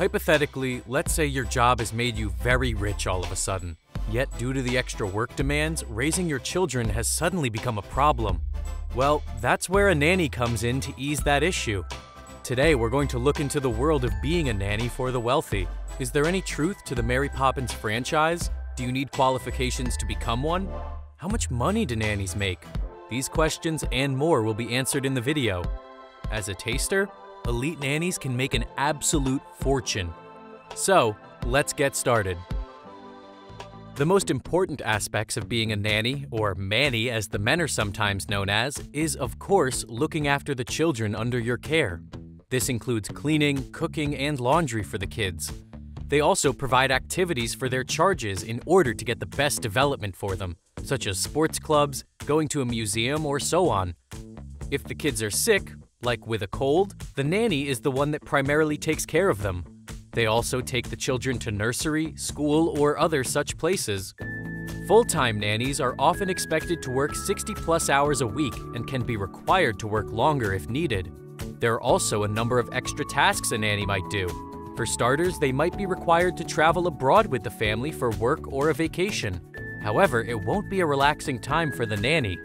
Hypothetically, let's say your job has made you very rich all of a sudden. Yet, due to the extra work demands, raising your children has suddenly become a problem. Well, that's where a nanny comes in to ease that issue. Today, we're going to look into the world of being a nanny for the wealthy. Is there any truth to the Mary Poppins franchise? Do you need qualifications to become one? How much money do nannies make? These questions and more will be answered in the video. As a taster, elite nannies can make an absolute fortune. So, let's get started. The most important aspects of being a nanny, or manny as the men are sometimes known as, is of course looking after the children under your care. This includes cleaning, cooking, and laundry for the kids. They also provide activities for their charges in order to get the best development for them, such as sports clubs, going to a museum, or so on. If the kids are sick, like with a cold, the nanny is the one that primarily takes care of them. They also take the children to nursery, school, or other such places. Full-time nannies are often expected to work 60 plus hours a week and can be required to work longer if needed. There are also a number of extra tasks a nanny might do. For starters, they might be required to travel abroad with the family for work or a vacation. However, it won't be a relaxing time for the nanny.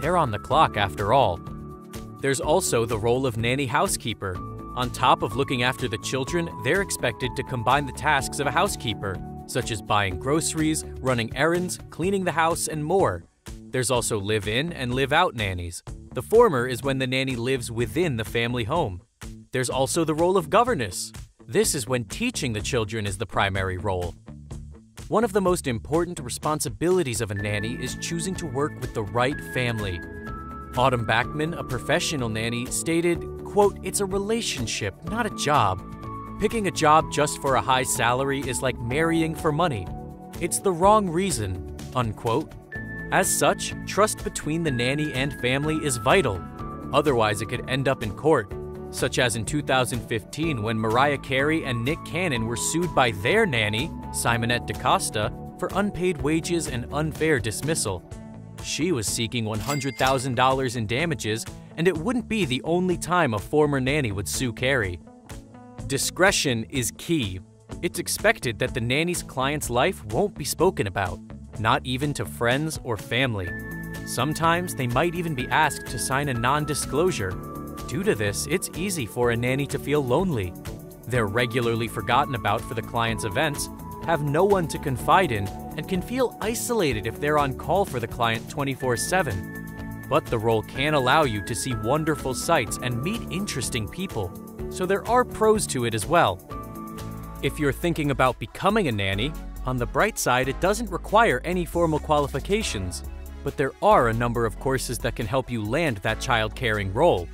They're on the clock after all. There's also the role of nanny housekeeper, on top of looking after the children, they're expected to combine the tasks of a housekeeper, such as buying groceries, running errands, cleaning the house, and more. There's also live in and live out nannies. The former is when the nanny lives within the family home. There's also the role of governess. This is when teaching the children is the primary role. One of the most important responsibilities of a nanny is choosing to work with the right family. Autumn Backman, a professional nanny, stated, quote, it's a relationship, not a job. Picking a job just for a high salary is like marrying for money. It's the wrong reason, unquote. As such, trust between the nanny and family is vital. Otherwise, it could end up in court, such as in 2015 when Mariah Carey and Nick Cannon were sued by their nanny, Simonette DaCosta, for unpaid wages and unfair dismissal. She was seeking $100,000 in damages, and it wouldn't be the only time a former nanny would sue Carey. Discretion is key. It's expected that the nanny's client's life won't be spoken about, not even to friends or family. Sometimes they might even be asked to sign a non-disclosure. Due to this, it's easy for a nanny to feel lonely. They're regularly forgotten about for the client's events, have no one to confide in, and can feel isolated if they're on call for the client 24 7. But the role can allow you to see wonderful sights and meet interesting people, so there are pros to it as well. If you're thinking about becoming a nanny, on the bright side, it doesn't require any formal qualifications, but there are a number of courses that can help you land that child caring role,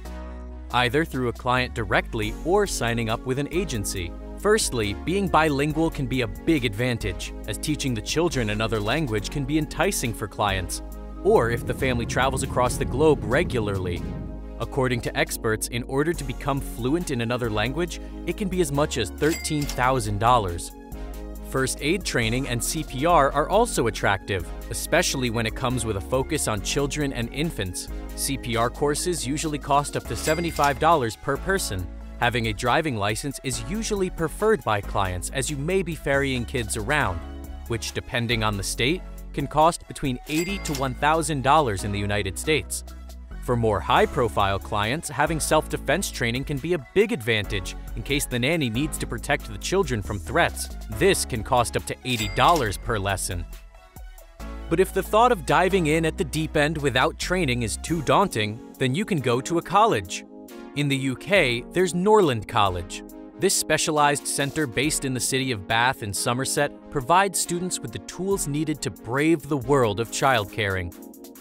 either through a client directly or signing up with an agency. Firstly, being bilingual can be a big advantage, as teaching the children another language can be enticing for clients, or if the family travels across the globe regularly. According to experts, in order to become fluent in another language, it can be as much as $13,000. First aid training and CPR are also attractive, especially when it comes with a focus on children and infants. CPR courses usually cost up to $75 per person, Having a driving license is usually preferred by clients as you may be ferrying kids around, which depending on the state, can cost between 80 to $1,000 in the United States. For more high-profile clients, having self-defense training can be a big advantage in case the nanny needs to protect the children from threats. This can cost up to $80 per lesson. But if the thought of diving in at the deep end without training is too daunting, then you can go to a college. In the UK, there's Norland College. This specialized center based in the city of Bath in Somerset provides students with the tools needed to brave the world of child caring.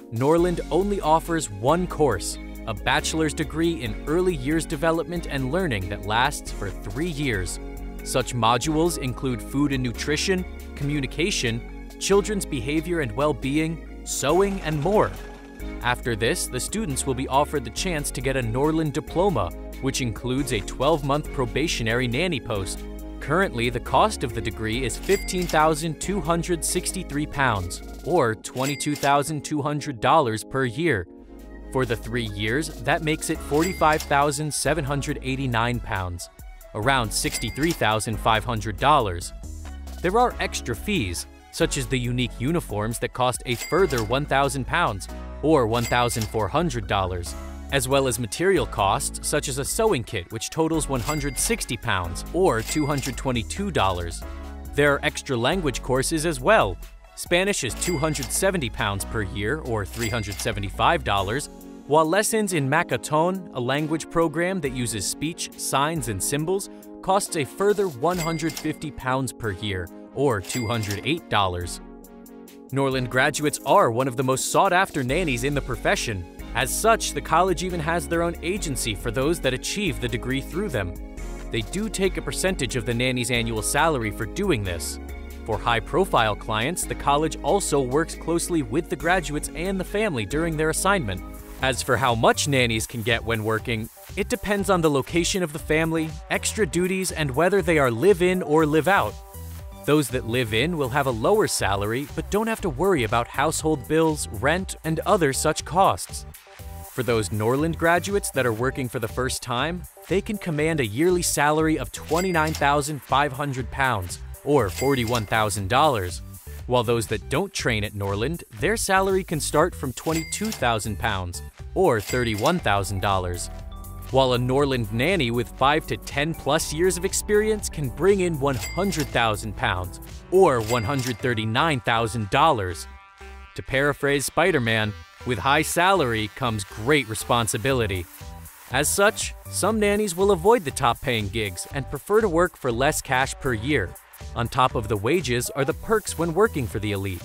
Norland only offers one course, a bachelor's degree in early years development and learning that lasts for three years. Such modules include food and nutrition, communication, children's behavior and well-being, sewing, and more. After this, the students will be offered the chance to get a Norland diploma, which includes a 12-month probationary nanny post. Currently, the cost of the degree is £15,263, or $22,200 per year. For the three years, that makes it £45,789. around $63,500. There are extra fees, such as the unique uniforms that cost a further £1,000 or $1,400, as well as material costs such as a sewing kit which totals £160 or $222. There are extra language courses as well. Spanish is £270 per year or $375, while lessons in Makaton, a language program that uses speech, signs, and symbols, costs a further £150 per year or $208. Norland graduates are one of the most sought after nannies in the profession. As such, the college even has their own agency for those that achieve the degree through them. They do take a percentage of the nanny's annual salary for doing this. For high profile clients, the college also works closely with the graduates and the family during their assignment. As for how much nannies can get when working, it depends on the location of the family, extra duties, and whether they are live in or live out. Those that live in will have a lower salary but don't have to worry about household bills, rent, and other such costs. For those Norland graduates that are working for the first time, they can command a yearly salary of £29,500 or $41,000. While those that don't train at Norland, their salary can start from £22,000 or $31,000 while a Norland nanny with 5 to 10 plus years of experience can bring in 100,000 pounds or $139,000. To paraphrase Spider-Man, with high salary comes great responsibility. As such, some nannies will avoid the top-paying gigs and prefer to work for less cash per year. On top of the wages are the perks when working for the elite.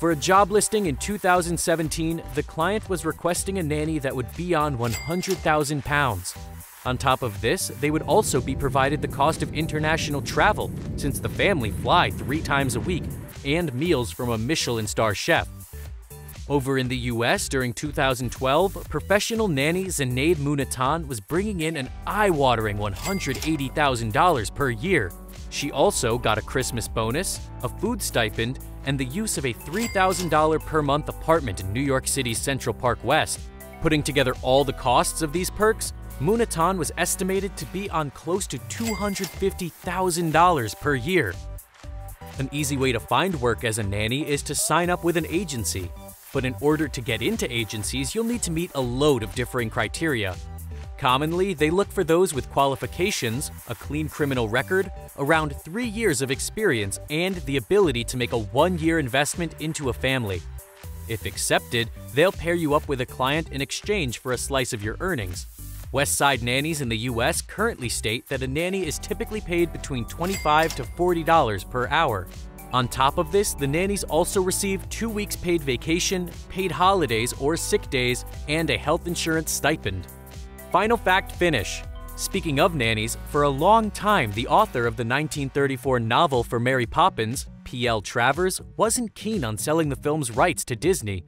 For a job listing in 2017, the client was requesting a nanny that would be on 100,000 pounds. On top of this, they would also be provided the cost of international travel, since the family fly three times a week, and meals from a Michelin star chef. Over in the US during 2012, professional nanny Zenaid Munatan was bringing in an eye-watering $180,000 per year. She also got a Christmas bonus, a food stipend, and the use of a $3,000 per month apartment in New York City's Central Park West. Putting together all the costs of these perks, Munatan was estimated to be on close to $250,000 per year. An easy way to find work as a nanny is to sign up with an agency. But in order to get into agencies, you'll need to meet a load of differing criteria, Commonly, they look for those with qualifications, a clean criminal record, around three years of experience, and the ability to make a one-year investment into a family. If accepted, they'll pair you up with a client in exchange for a slice of your earnings. Westside nannies in the US currently state that a nanny is typically paid between 25 to $40 per hour. On top of this, the nannies also receive two weeks paid vacation, paid holidays or sick days, and a health insurance stipend. Final fact finish. Speaking of nannies, for a long time, the author of the 1934 novel for Mary Poppins, P.L. Travers, wasn't keen on selling the film's rights to Disney.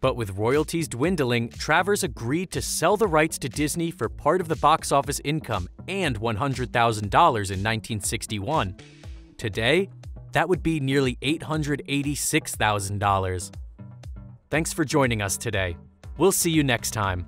But with royalties dwindling, Travers agreed to sell the rights to Disney for part of the box office income and $100,000 in 1961. Today, that would be nearly $886,000. Thanks for joining us today. We'll see you next time.